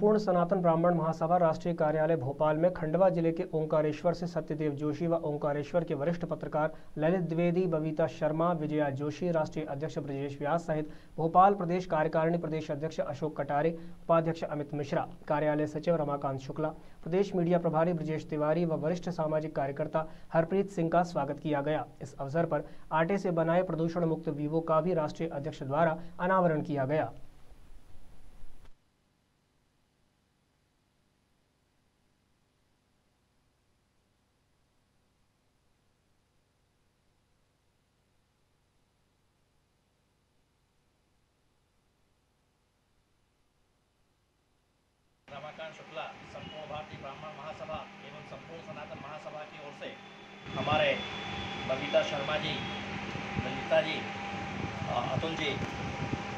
पूर्ण सनातन ब्राह्मण महासभा राष्ट्रीय कार्यालय भोपाल में खंडवा ज़िले के ओंकारेश्वर से सत्यदेव जोशी व ओंकारेश्वर के वरिष्ठ पत्रकार ललित द्विवेदी, बबीता शर्मा, विजया जोशी, राष्ट्रीय अध्यक्ष ब्रजेश व्यास सहित भोपाल प्रदेश कार्यकारिणी प्रदेश अध्यक्ष अशोक कटारे, उपाध्यक्ष अमित मिश्रा, कार्यालय सचिव रमाकांत शुक्ला, प्रदेश मीडिया प्रभारी ब्रजेश तिवारी व वरिष्ठ सामाजिक कार्यकर्ता हरप्रीत सिंह का स्वागत किया गया। इस अवसर पर आटे से बनाए प्रदूषण मुक्त वीवो का भी राष्ट्रीय अध्यक्ष द्वारा अनावरण किया गया। रमाकांत शुक्ला, संपूर्ण भारतीय ब्राह्मण महासभा एवं संपूर्ण सनातन महासभा की ओर से हमारे बबीता शर्मा जी, ललिता जी अतुल जी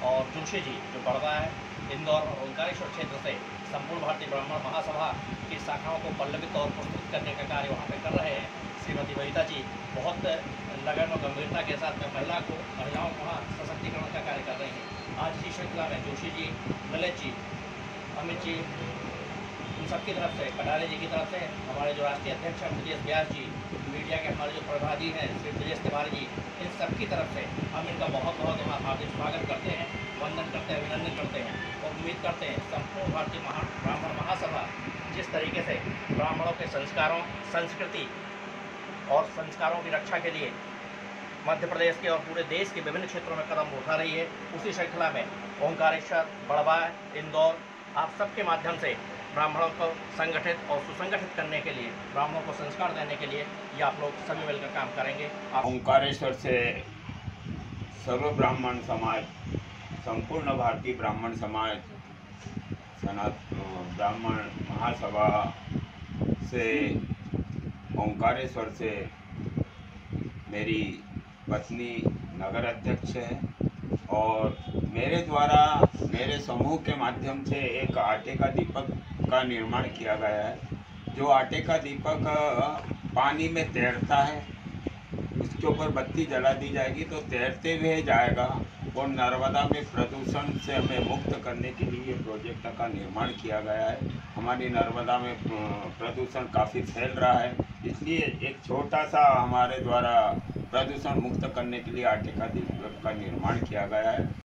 और जोशी जी, जो बड़वा है, इंदौर और ओंकारेश्वर क्षेत्र से संपूर्ण भारतीय ब्राह्मण महासभा की शाखाओं को पल्लवित और प्रस्तुत करने का कार्य वहाँ पर कर रहे हैं। श्रीमती बबीता जी बहुत लगन और गंभीरता के साथ में महिला को, महिलाओं को वहाँ सशक्तिकरण का कार्य कर रही हैं। आज इसी श्रृंखला में जोशी जी, ललित जी, अमित जी सबकी तरफ़ से कटारे जी की तरफ़ से, हमारे जो राष्ट्रीय अध्यक्ष हैं, ब्रजेश व्यास जी, मीडिया के हमारे जो प्रभारी हैं, श्री ब्रजेश तिवारी जी, इन सबकी तरफ़ से हम इनका बहुत बहुत यहाँ हार्दिक स्वागत करते हैं, वंदन करते हैं, अभिनंदन करते हैं और उम्मीद करते हैं संपूर्ण भारतीय महा, ब्राह्मण महासभा जिस तरीके से ब्राह्मणों के संस्कारों, संस्कृति और संस्कारों की रक्षा के लिए मध्य प्रदेश के और पूरे देश के विभिन्न क्षेत्रों में कदम उठा रही है, उसी श्रृंखला में ओंकारेश्वर, बड़वा, इंदौर, आप सबके माध्यम से ब्राह्मणों को संगठित और सुसंगठित करने के लिए, ब्राह्मणों को संस्कार देने के लिए ये आप लोग सभी मिलकर काम करेंगे। ओंकारेश्वर से सर्व ब्राह्मण समाज, संपूर्ण भारतीय ब्राह्मण समाज, सनात ब्राह्मण महासभा से, ओंकारेश्वर से मेरी पत्नी नगर अध्यक्ष है और मेरे द्वारा, मेरे समूह के माध्यम से एक आटे का दीपक का निर्माण किया गया है, जो आटे का दीपक पानी में तैरता है, उसके ऊपर बत्ती जला दी जाएगी तो तैरते हुए जाएगा और नर्मदा में प्रदूषण से हमें मुक्त करने के लिए ये प्रोजेक्ट का निर्माण किया गया है। हमारी नर्मदा में प्रदूषण काफ़ी फैल रहा है, इसलिए एक छोटा सा हमारे द्वारा प्रदूषण मुक्त करने के लिए आटे का दीपक का निर्माण किया गया है।